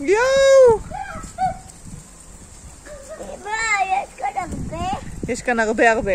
יואו! יש כאן הרבה הרבה.